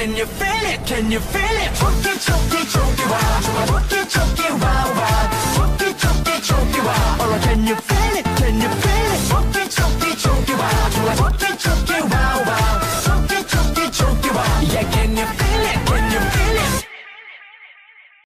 Can you feel it? Can you feel it? Choki, choke it, choki, wow. Choki, choke it, wow, wow. Choki, choke it, choki, wow. Alright, can you feel it? Can you feel it? Choki, choke it, choki, wow. Choki, choke it.